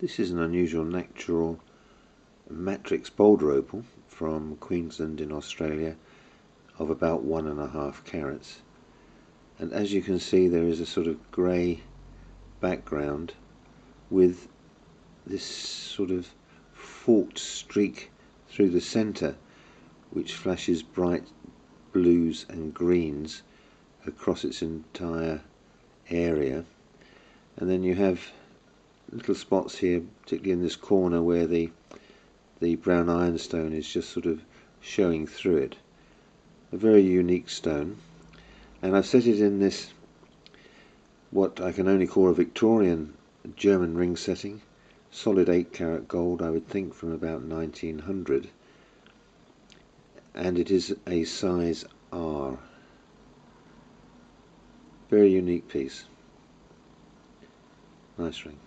This is an unusual natural matrix boulder opal from Queensland in Australia of about one and a half carats. And as you can see there is a sort of grey background with this sort of forked streak through the center which flashes bright blues and greens across its entire area and then you have little spots here particularly in this corner where the the brown ironstone is just sort of showing through it. A very unique stone. And I've set it in this what I can only call a Victorian German ring setting. Solid 8 carat gold I would think from about 1900 and it is a size R. Very unique piece. Nice ring